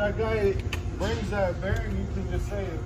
that guy brings that bearing, you can just say it.